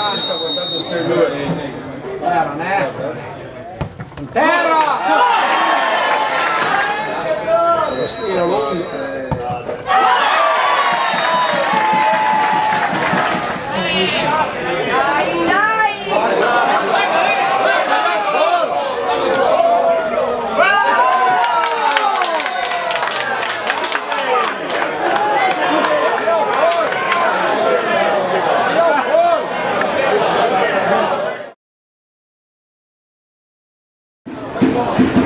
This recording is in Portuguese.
Está botar o termo aí, Era, né? Terra! 네.